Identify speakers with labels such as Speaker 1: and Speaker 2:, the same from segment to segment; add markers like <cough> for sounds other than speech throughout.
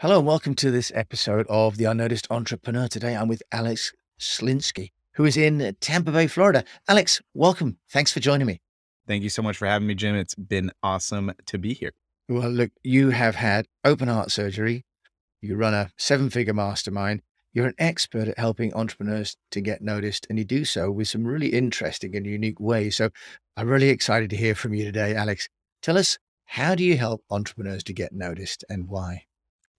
Speaker 1: Hello and welcome to this episode of The Unnoticed Entrepreneur. Today I'm with Alex Schlinsky, who is in Tampa Bay, Florida. Alex, welcome. Thanks for joining me.
Speaker 2: Thank you so much for having me, Jim. It's been awesome to be here.
Speaker 1: Well, look, you have had open heart surgery. You run a seven figure mastermind. You're an expert at helping entrepreneurs to get noticed, and you do so with some really interesting and unique ways. So I'm really excited to hear from you today, Alex. Tell us, how do you help entrepreneurs to get noticed and why?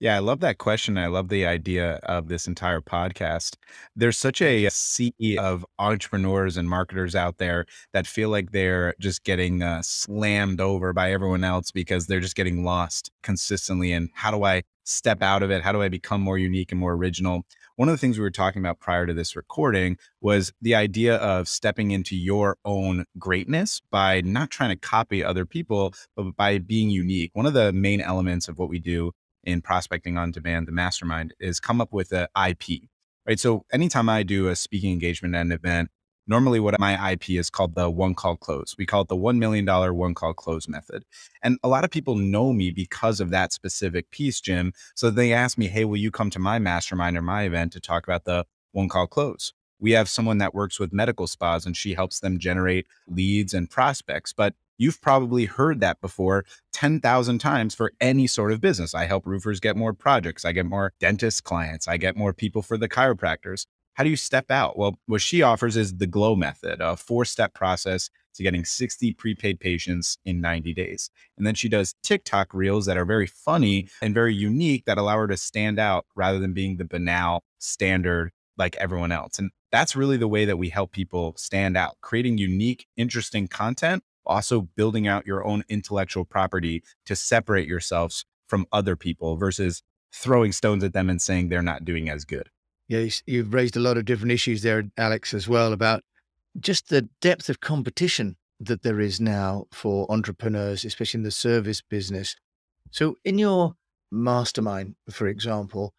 Speaker 2: Yeah, I love that question. I love the idea of this entire podcast. There's such a sea of entrepreneurs and marketers out there that feel like they're just getting uh, slammed over by everyone else because they're just getting lost consistently. And how do I step out of it? How do I become more unique and more original? One of the things we were talking about prior to this recording was the idea of stepping into your own greatness by not trying to copy other people, but by being unique. One of the main elements of what we do in prospecting on demand, the mastermind, is come up with an IP, right? So anytime I do a speaking engagement at an event, normally what my IP is called the one call close. We call it the $1 million one call close method. And a lot of people know me because of that specific piece, Jim. So they ask me, hey, will you come to my mastermind or my event to talk about the one call close? We have someone that works with medical spas and she helps them generate leads and prospects. But You've probably heard that before 10,000 times for any sort of business. I help roofers get more projects. I get more dentist clients. I get more people for the chiropractors. How do you step out? Well, what she offers is the GLOW method, a four step process to getting 60 prepaid patients in 90 days. And then she does TikTok reels that are very funny and very unique that allow her to stand out rather than being the banal standard like everyone else. And that's really the way that we help people stand out, creating unique, interesting content also building out your own intellectual property to separate yourselves from other people versus throwing stones at them and saying they're not doing as good.
Speaker 1: Yeah, you've raised a lot of different issues there, Alex, as well about just the depth of competition that there is now for entrepreneurs, especially in the service business. So, in your mastermind, for example,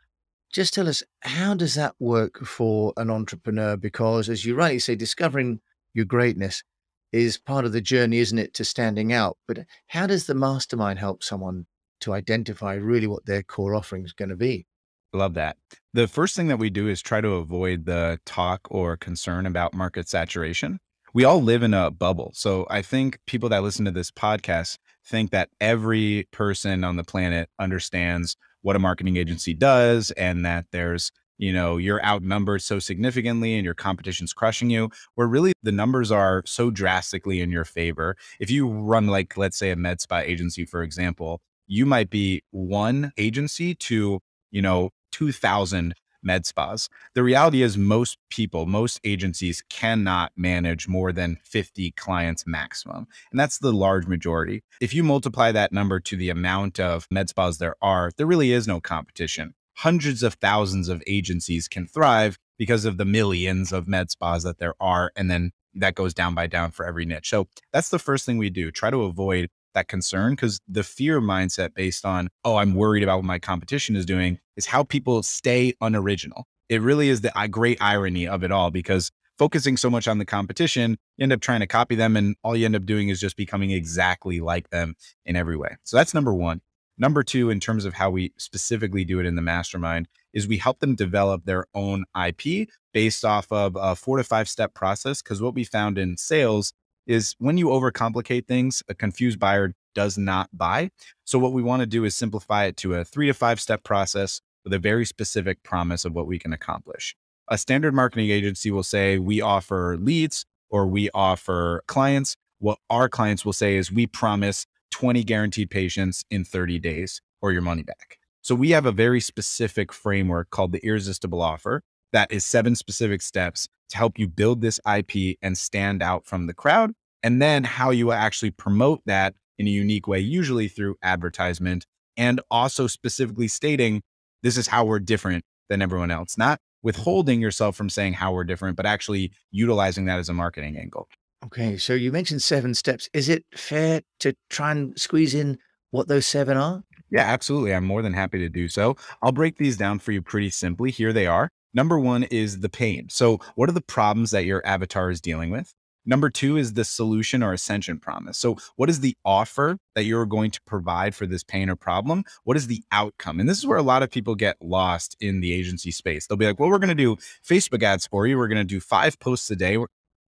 Speaker 1: just tell us how does that work for an entrepreneur? Because, as you rightly say, discovering your greatness is part of the journey, isn't it, to standing out? But how does the mastermind help someone to identify really what their core offering is going to be?
Speaker 2: Love that. The first thing that we do is try to avoid the talk or concern about market saturation. We all live in a bubble. So I think people that listen to this podcast think that every person on the planet understands what a marketing agency does and that there's you know, you're outnumbered so significantly and your competition's crushing you, where really the numbers are so drastically in your favor. If you run like, let's say a med spa agency, for example, you might be one agency to, you know, 2000 med spas. The reality is most people, most agencies cannot manage more than 50 clients maximum. And that's the large majority. If you multiply that number to the amount of med spas there are, there really is no competition hundreds of thousands of agencies can thrive because of the millions of med spas that there are. And then that goes down by down for every niche. So that's the first thing we do. Try to avoid that concern because the fear mindset based on, oh, I'm worried about what my competition is doing is how people stay unoriginal. It really is the great irony of it all because focusing so much on the competition, you end up trying to copy them and all you end up doing is just becoming exactly like them in every way. So that's number one. Number two, in terms of how we specifically do it in the mastermind, is we help them develop their own IP based off of a four to five step process. Because what we found in sales is when you overcomplicate things, a confused buyer does not buy. So, what we want to do is simplify it to a three to five step process with a very specific promise of what we can accomplish. A standard marketing agency will say, we offer leads or we offer clients. What our clients will say is, we promise 20 guaranteed patients in 30 days or your money back. So we have a very specific framework called the irresistible offer that is seven specific steps to help you build this IP and stand out from the crowd. And then how you actually promote that in a unique way, usually through advertisement and also specifically stating this is how we're different than everyone else, not withholding yourself from saying how we're different, but actually utilizing that as a marketing angle.
Speaker 1: Okay, so you mentioned seven steps. Is it fair to try and squeeze in what those seven are?
Speaker 2: Yeah, absolutely. I'm more than happy to do so. I'll break these down for you pretty simply. Here they are. Number one is the pain. So, what are the problems that your avatar is dealing with? Number two is the solution or ascension promise. So, what is the offer that you're going to provide for this pain or problem? What is the outcome? And this is where a lot of people get lost in the agency space. They'll be like, well, we're going to do Facebook ads for you. We're going to do five posts a day.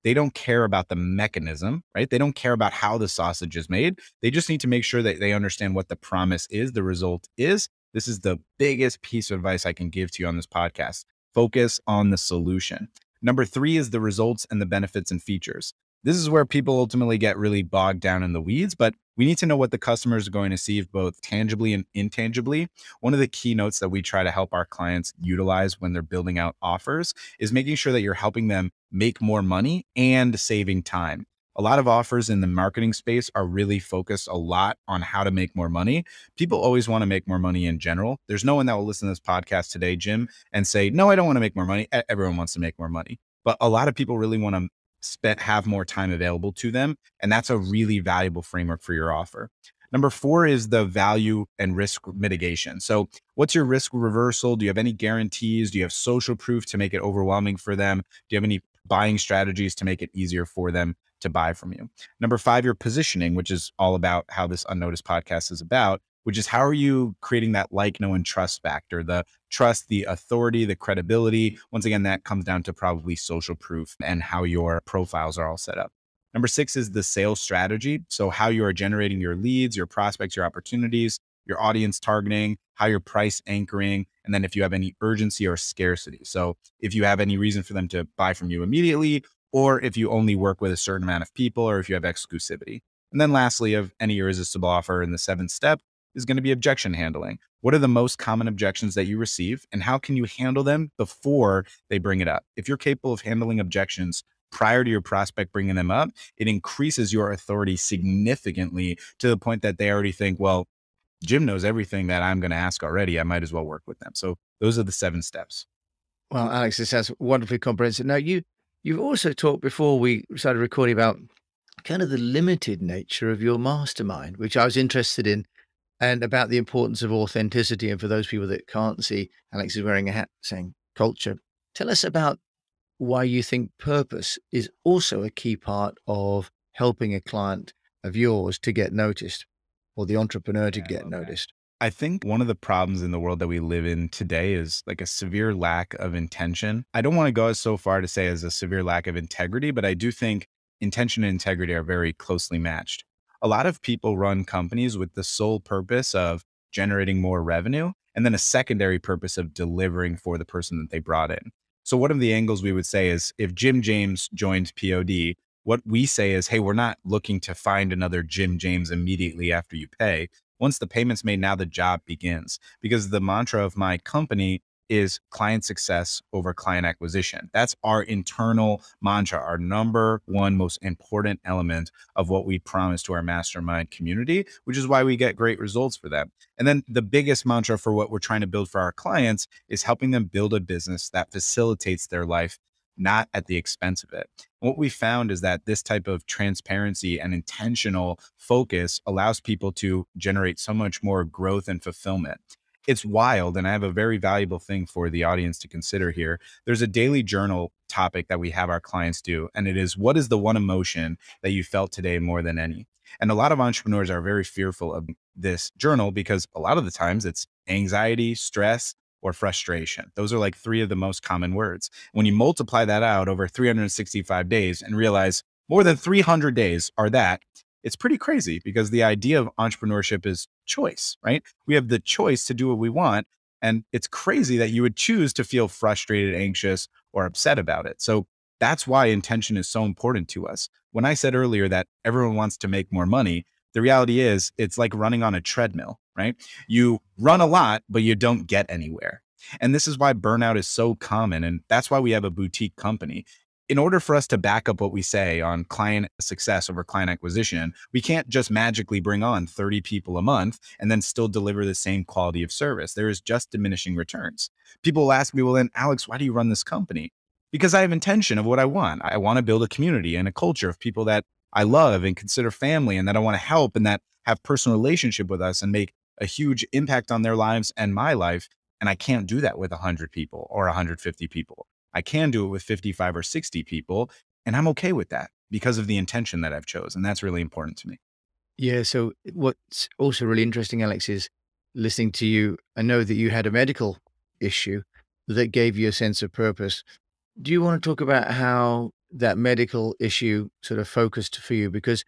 Speaker 2: They don't care about the mechanism, right? They don't care about how the sausage is made. They just need to make sure that they understand what the promise is, the result is. This is the biggest piece of advice I can give to you on this podcast. Focus on the solution. Number three is the results and the benefits and features. This is where people ultimately get really bogged down in the weeds, but we need to know what the customers are going to see both tangibly and intangibly. One of the keynotes that we try to help our clients utilize when they're building out offers is making sure that you're helping them make more money and saving time a lot of offers in the marketing space are really focused a lot on how to make more money. People always want to make more money in general. There's no one that will listen to this podcast today, Jim, and say, no, I don't want to make more money. Everyone wants to make more money. But a lot of people really want to spend, have more time available to them. And that's a really valuable framework for your offer. Number four is the value and risk mitigation. So, what's your risk reversal? Do you have any guarantees? Do you have social proof to make it overwhelming for them? Do you have any buying strategies to make it easier for them to buy from you. Number five, your positioning, which is all about how this unnoticed podcast is about, which is how are you creating that like, know, and trust factor, the trust, the authority, the credibility. Once again, that comes down to probably social proof and how your profiles are all set up. Number six is the sales strategy. So, how you are generating your leads, your prospects, your opportunities, your audience targeting, how you're price anchoring, and then if you have any urgency or scarcity. So, if you have any reason for them to buy from you immediately, or if you only work with a certain amount of people or if you have exclusivity. And then lastly, of any irresistible offer in the seventh step is going to be objection handling. What are the most common objections that you receive and how can you handle them before they bring it up? If you're capable of handling objections prior to your prospect bringing them up, it increases your authority significantly to the point that they already think, well, Jim knows everything that I'm going to ask already. I might as well work with them. So those are the seven steps.
Speaker 1: Well, Alex, this sounds wonderfully comprehensive. Now, you You've also talked before we started recording about kind of the limited nature of your mastermind, which I was interested in, and about the importance of authenticity. And for those people that can't see, Alex is wearing a hat saying culture. Tell us about why you think purpose is also a key part of helping a client of yours to get noticed or the entrepreneur to yeah, get noticed.
Speaker 2: I think one of the problems in the world that we live in today is like a severe lack of intention. I don't want to go as so far to say as a severe lack of integrity, but I do think intention and integrity are very closely matched. A lot of people run companies with the sole purpose of generating more revenue and then a secondary purpose of delivering for the person that they brought in. So one of the angles we would say is if Jim James joined POD, what we say is, hey, we're not looking to find another Jim James immediately after you pay once the payment's made, now the job begins. Because the mantra of my company is client success over client acquisition. That's our internal mantra, our number one most important element of what we promise to our mastermind community, which is why we get great results for them. And then the biggest mantra for what we're trying to build for our clients is helping them build a business that facilitates their life not at the expense of it. What we found is that this type of transparency and intentional focus allows people to generate so much more growth and fulfillment. It's wild, and I have a very valuable thing for the audience to consider here. There's a daily journal topic that we have our clients do, and it is what is the one emotion that you felt today more than any? And a lot of entrepreneurs are very fearful of this journal because a lot of the times it's anxiety, stress, or frustration. Those are like three of the most common words. When you multiply that out over 365 days and realize more than 300 days are that, it's pretty crazy because the idea of entrepreneurship is choice, right? We have the choice to do what we want. And it's crazy that you would choose to feel frustrated, anxious, or upset about it. So that's why intention is so important to us. When I said earlier that everyone wants to make more money, the reality is it's like running on a treadmill, right? You run a lot, but you don't get anywhere. And this is why burnout is so common. And that's why we have a boutique company. In order for us to back up what we say on client success over client acquisition, we can't just magically bring on 30 people a month and then still deliver the same quality of service. There is just diminishing returns. People will ask me, well, then, Alex, why do you run this company? Because I have intention of what I want. I want to build a community and a culture of people that I love and consider family and that I want to help and that have personal relationship with us and make a huge impact on their lives and my life. And I can't do that with 100 people or 150 people. I can do it with 55 or 60 people. And I'm okay with that because of the intention that I've chosen. And that's really important to me.
Speaker 1: Yeah. So eh, what's also really interesting, Alex, is listening to you. I know that you had a medical issue that gave you a sense of purpose. Do you want to talk about how that medical issue sort of focused for you? Because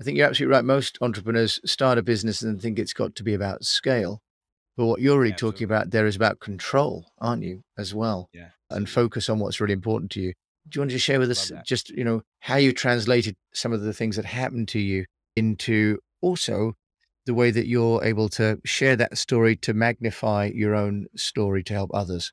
Speaker 1: I think you're absolutely right. Most entrepreneurs start a business and think it's got to be about scale. But what you're really talking about there is about control, aren't you, as well?
Speaker 2: Yeah.
Speaker 1: And focus on what's really important to you. Do you want to share with us just, you know, how you translated some of the things that happened to you into also the way that you're able to share that story to magnify your own story to help others?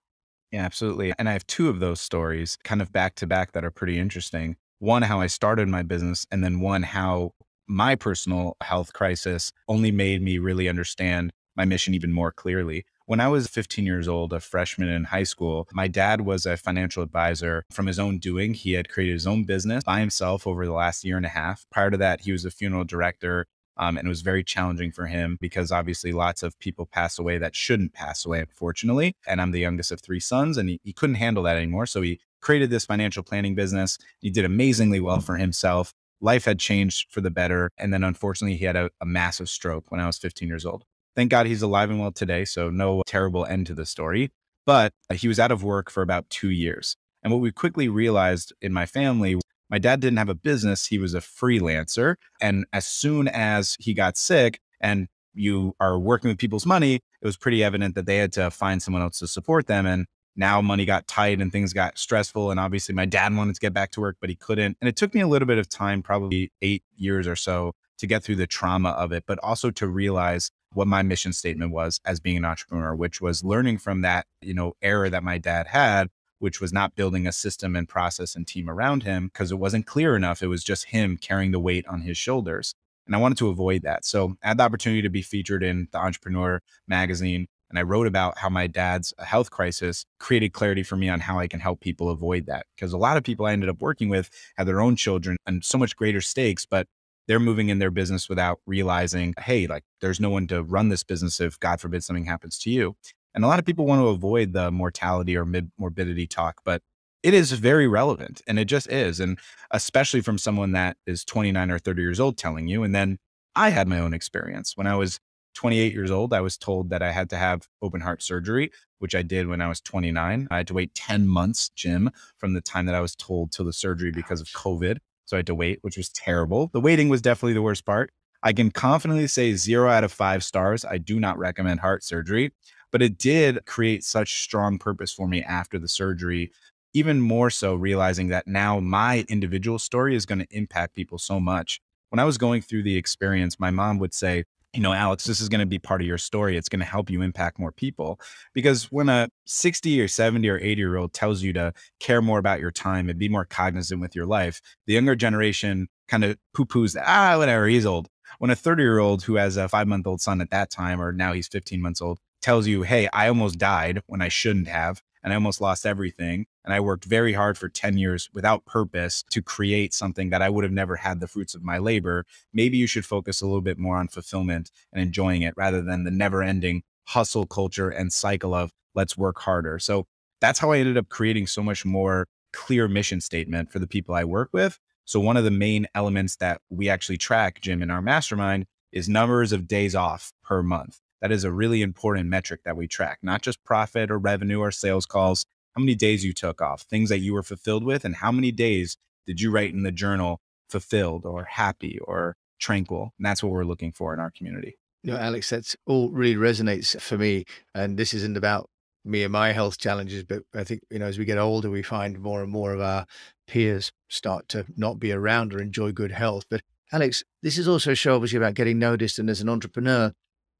Speaker 2: Yeah, absolutely. And I have two of those stories kind of back to back that are pretty interesting. One, how I started my business, and then one, how my personal health crisis only made me really understand my mission even more clearly. When I was 15 years old, a freshman in high school, my dad was a financial advisor from his own doing. He had created his own business by himself over the last year and a half. Prior to that, he was a funeral director. Um, and it was very challenging for him because obviously lots of people pass away that shouldn't pass away, unfortunately. And I'm the youngest of three sons, and he, he couldn't handle that anymore. So he created this financial planning business. He did amazingly well for himself life had changed for the better. And then unfortunately, he had a, a, massive stroke when I was 15 years old. Thank God he's alive and well today. So no terrible end to the story. But uh, he was out of work for about two years. And what we quickly realized in my family, my dad didn't have a business, he was a freelancer. And as soon as he got sick and you are working with people's money, it was pretty evident that they had to find someone else to support them. And now money got tight and things got stressful. And obviously, my dad wanted to get back to work, but he couldn't. And it took me a little bit of time, probably eight years or so, to get through the trauma of it, but also to realize what my mission statement was as being an entrepreneur, which was learning from that, you know, error that my dad had, which was not building a system and process and team around him because it wasn't clear enough. It was just him carrying the weight on his shoulders. And I wanted to avoid that. So I had the opportunity to be featured in the Entrepreneur magazine and I wrote about how my dad's uh, health crisis created clarity for me on how I can help people avoid that. Because a lot of people I ended up working with had their own children and so much greater stakes, but they're moving in their business without realizing, hey, like there's no one to run this business if God forbid something happens to you. And a lot of people want to avoid the mortality or morbidity talk, but it is very relevant and it just is. And especially from someone that is 29 or 30 years old telling you. And then I had my own experience when I was 28 years old, I was told that I had to have open heart surgery, which I did when I was 29. I had to wait 10 months, Jim, from the time that I was told till the surgery because of COVID. So I had to wait, which was terrible. The waiting was definitely the worst part. I can confidently say zero out of five stars. I do not recommend heart surgery, but it did create such strong purpose for me after the surgery. Even more so, realizing that now my individual story is going to impact people so much. When I was going through the experience, my mom would say, you know, Alex, this is going to be part of your story. It's going to help you impact more people. Because when a 60 or 70 or 80 year old tells you to care more about your time and be more cognizant with your life, the younger generation kind of poo poos, ah, whatever, he's old. When a 30 year old who has a five month old son at that time, or now he's 15 months old, tells you, hey, I almost died when I shouldn't have, and I almost lost everything. And I worked very hard for 10 years without purpose to create something that I would have never had the fruits of my labor. Maybe you should focus a little bit more on fulfillment and enjoying it rather than the never ending hustle culture and cycle of let's work harder. So that's how I ended up creating so much more clear mission statement for the people I work with. So one of the main elements that we actually track, Jim, in our mastermind is numbers of days off per month. That is a really important metric that we track, not just profit or revenue or sales calls, how many days you took off, things that you were fulfilled with, and how many days did you write in the journal fulfilled or happy or tranquil. And that's what we're looking for in our community.
Speaker 1: You know, Alex, that's all really resonates for me. And this isn't about me and my health challenges, but I think, you know, as we get older, we find more and more of our peers start to not be around or enjoy good health. But Alex, this is also show obviously about getting noticed. And as an entrepreneur,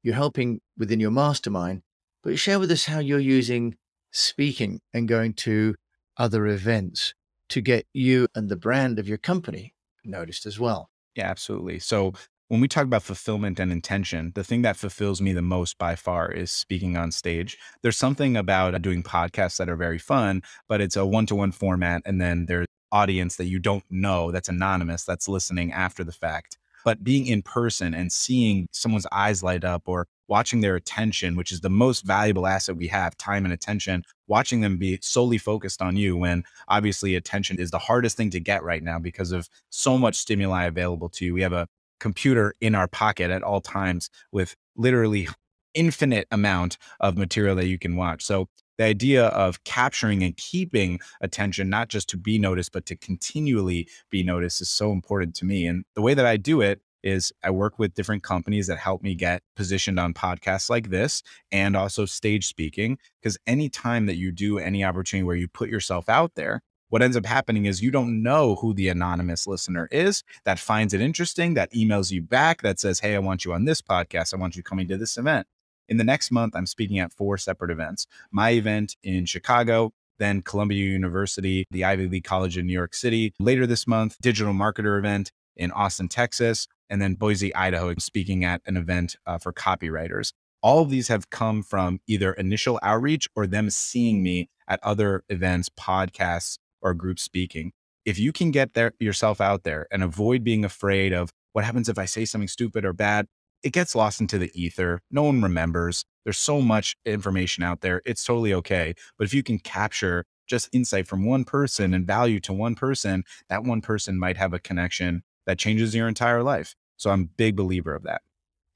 Speaker 1: you're helping within your mastermind, but share with us how you're using speaking and going to other events to get you and the brand of your company noticed as well.
Speaker 2: Yeah, absolutely. So when we talk about fulfillment and intention, the thing that fulfills me the most by far is speaking on stage. There's something about doing podcasts that are very fun, but it's a one to one format. And then there's audience that you don't know that's anonymous that's listening after the fact. But being in person and seeing someone's eyes light up or watching their attention, which is the most valuable asset we have, time and attention, watching them be solely focused on you when obviously attention is the hardest thing to get right now because of so much stimuli available to you. We have a computer in our pocket at all times with literally infinite amount of material that you can watch. So the idea of capturing and keeping attention, not just to be noticed, but to continually be noticed is so important to me. And the way that I do it is I work with different companies that help me get positioned on podcasts like this and also stage speaking. Because anytime that you do any opportunity where you put yourself out there, what ends up happening is you don't know who the anonymous listener is that finds it interesting, that emails you back, that says, Hey, I want you on this podcast. I want you coming to this event. In the next month, I'm speaking at four separate events my event in Chicago, then Columbia University, the Ivy League College in New York City. Later this month, digital marketer event in Austin, Texas, and then Boise, Idaho, speaking at an event uh, for copywriters. All of these have come from either initial outreach or them seeing me at other events, podcasts, or group speaking. If you can get there yourself out there and avoid being afraid of what happens if I say something stupid or bad, it gets lost into the ether. No one remembers. There's so much information out there. It's totally okay. But if you can capture just insight from one person and value to one person, that one person might have a connection that changes your entire life. So I'm a big believer of that.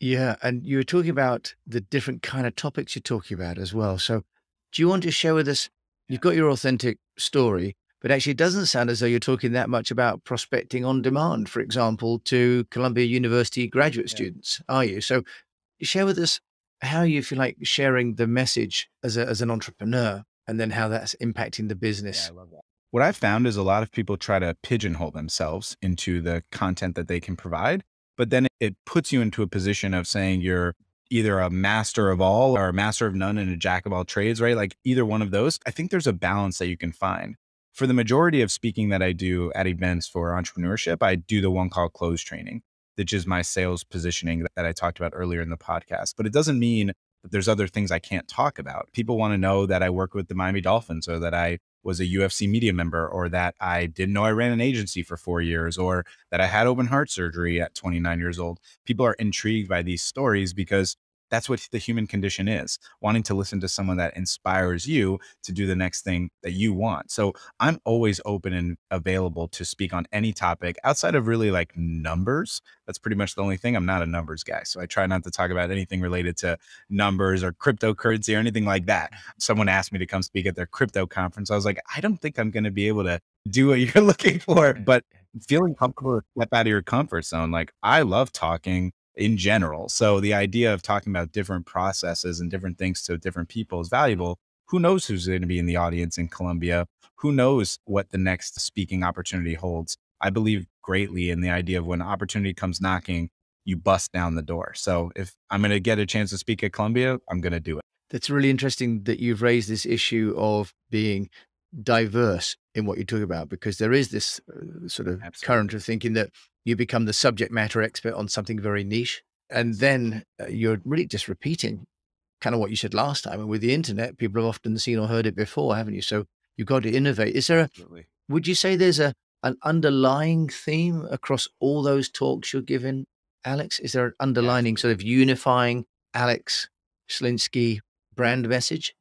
Speaker 1: Yeah. And you were talking about the different kind of topics you're talking about as well. So do you want to share with us? You've got your authentic story, but actually it doesn't sound as though you're talking that much about prospecting on demand, for example, to Columbia University graduate yeah. students, are you? So share with us how you feel like sharing the message as, a, as an entrepreneur and then how that's impacting the business.
Speaker 2: Yeah, I love that. What I've found is a lot of people try to pigeonhole themselves into the content that they can provide, but then it puts you into a position of saying you're either a master of all or a master of none and a jack of all trades, right? Like either one of those. I think there's a balance that you can find for the majority of speaking that I do at events for entrepreneurship, I do the one call close training, which is my sales positioning that I talked about earlier in the podcast. But it doesn't mean that there's other things I can't talk about. People want to know that I work with the Miami Dolphins or that I was a UFC media member or that I didn't know I ran an agency for four years or that I had open heart surgery at 29 years old. People are intrigued by these stories because that's what the human condition is wanting to listen to someone that inspires you to do the next thing that you want. So i'm always open and available to speak on any topic outside of really like numbers. That's pretty much the only thing. I'm not a numbers guy so i try not to talk about anything related to numbers or cryptocurrency or anything like that. Mm. Someone asked me to come speak at their crypto conference. I was like i don't think i'm going to be able to do what you're <laughs> looking for mm. but feeling comfortable to step out of your comfort zone like i love talking in general. So the idea of talking about different processes and different things to different people is valuable. Who knows who's going to be in the audience in Columbia? Who knows what the next speaking opportunity holds? I believe greatly in the idea of when opportunity comes knocking, you bust down the door. So if I'm going to get a chance to speak at Columbia, I'm going to do it.
Speaker 1: That's really interesting that you've raised this issue of being diverse in what you talk about because there is this uh, sort of Absolutely. current of thinking that you become the subject matter expert on something very niche. And then uh, you're really just repeating kind of what you said last time. And with the internet, people have often seen or heard it before, haven't you? So you've got to innovate. Is there a, Absolutely. would you say there's a, an underlying theme across all those talks you're giving, Alex? Is there an underlining yeah. sort of unifying Alex Schlinsky brand message?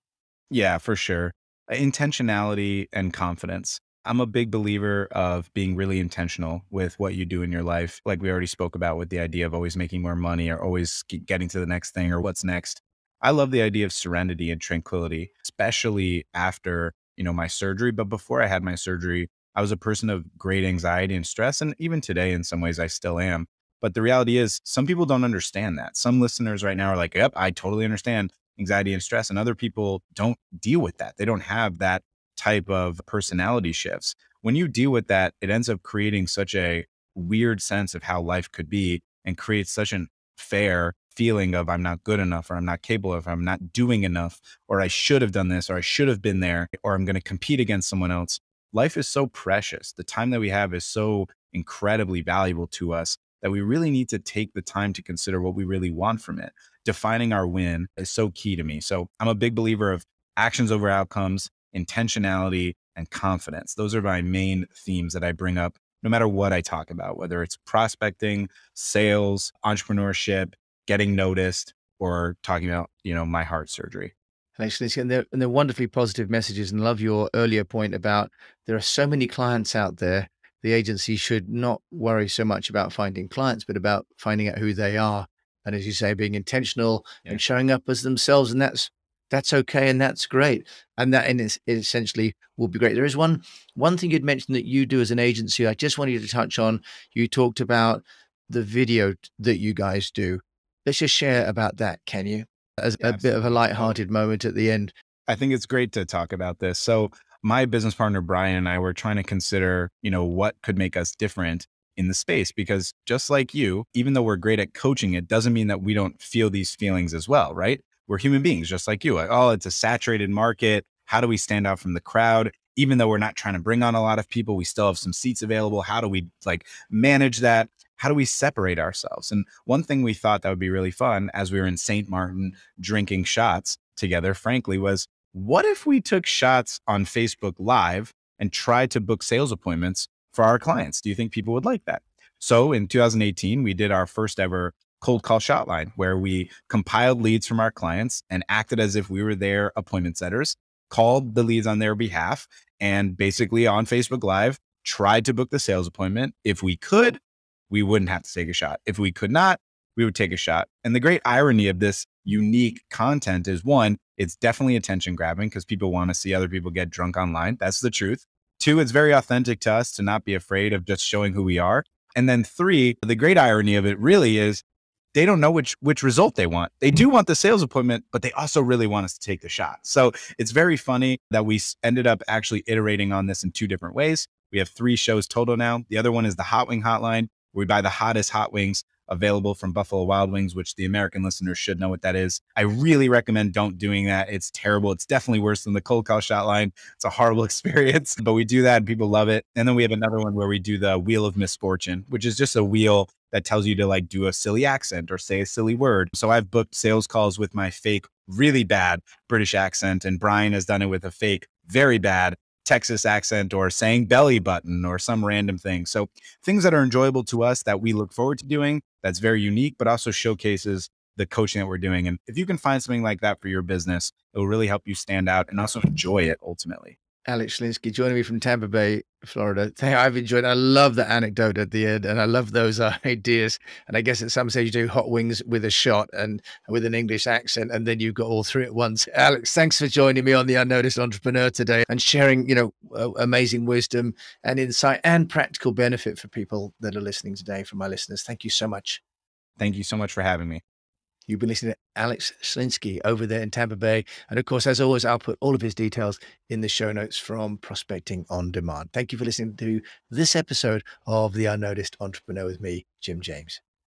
Speaker 2: Yeah, for sure. Intentionality and confidence. I'm a big believer of being really intentional with what you do in your life. Like we already spoke about with the idea of always making more money or always getting to the next thing or what's next. I love the idea of serenity and tranquility, especially after, you know, my surgery, but before I had my surgery, I was a person of great anxiety and stress and even today in some ways I still am. But the reality is some people don't understand that. Some listeners right now are like, "Yep, I totally understand anxiety and stress." And other people don't deal with that. They don't have that type of personality shifts. When you deal with that, it ends up creating such a weird sense of how life could be and creates such an fair feeling of I'm not good enough or I'm not capable of, I'm not doing enough, or I should have done this, or I should have been there, or I'm going to compete against someone else. Life is so precious. The time that we have is so incredibly valuable to us that we really need to take the time to consider what we really want from it. Defining our win is so key to me. So I'm a big believer of actions over outcomes intentionality, and confidence. Those are my main themes that I bring up no matter what I talk about, whether it's prospecting, sales, entrepreneurship, getting noticed. or talking about, you know, my heart surgery.
Speaker 1: Thanks, And they're, and they're wonderfully positive messages. And love your earlier point about there are so many clients out there. The agency should not worry so much about finding clients, but about finding out who they are. And as you say, being intentional yeah. and showing up as themselves. And that's that's okay and that's great and that in it essentially will be great there is one one thing you'd mentioned that you do as an agency i just wanted you to touch on you talked about the video that you guys do let's just share about that can you as yeah, a bit of a light-hearted moment at the end.
Speaker 2: I think it's great to talk about this. So my business partner Brian and I were trying to consider, you know, what could make us different in the space because just like you, even though we're great at coaching, it doesn't mean that we don't feel these feelings as well, right? We're human beings just like you. Like, oh, it's a saturated market. How do we stand out from the crowd? Even though we're not trying to bring on a lot of people, we still have some seats available. How do we like manage that? how do we separate ourselves? And one thing we thought that would be really fun as we were in St. Martin drinking shots together, frankly, was what if we took shots on Facebook Live and tried to book sales appointments for our clients? Do you think people would like that? So in 2018, we did our first ever cold call shot line where we compiled leads from our clients and acted as if we were their appointment setters, called the leads on their behalf, and basically on Facebook Live tried to book the sales appointment. If we could, we wouldn't have to take a shot. If we could not, we would take a shot. And the great irony of this unique content is one, it's definitely attention grabbing because people want to see other people get drunk online. That's the truth. Two, it's very authentic to us to not be afraid of just showing who we are. And then three, the great irony of it really is they don't know which which result they want. They do mm-hmm. want the sales appointment, but they also really want us to take the shot. So it's very funny that we ended up actually iterating on this in two different ways. We have three shows total now. The other one is the Hot Wing Hotline, Where we buy the hottest hot wings available from Buffalo Wild Wings, which the American listeners should know what that is. I really recommend don't doing that. It's terrible. It's definitely worse than the cold call shot line. It's a horrible <laughs> experience, but we do that and people love it. And then we have another one where we do the wheel of misfortune, which is just a wheel that tells you to like do a silly accent or say a silly word. So I've booked sales calls with my fake, really bad British accent, and Brian has done it with a fake, very bad Texas accent or saying belly button or some random thing. So things that are enjoyable to us that we look forward to doing that's very unique, but also showcases the coaching that we're doing. And if you can find something like that for your business, it will really help you stand out and also enjoy it ultimately.
Speaker 1: Alex Schlinsky joining me from Tampa Bay, Florida. I've enjoyed. I love the anecdote at the end, and I love those uh, <laughs> ideas. And I guess at some stage you do hot wings with a shot and with an English accent, and then you've got all three at once. Alex, thanks for joining me on the Unnoticed Entrepreneur today and sharing, you know, amazing wisdom and insight and practical benefit for people that are listening today. For my listeners, thank you so much.
Speaker 2: Thank you so much for having me.
Speaker 1: You've been listening to Alex Schlinsky over there in Tampa Bay. And of course, as always, I'll put all of his details in the show notes from Prospecting on Demand. Thank you for listening to this episode of The Unnoticed Entrepreneur with me, Jim James.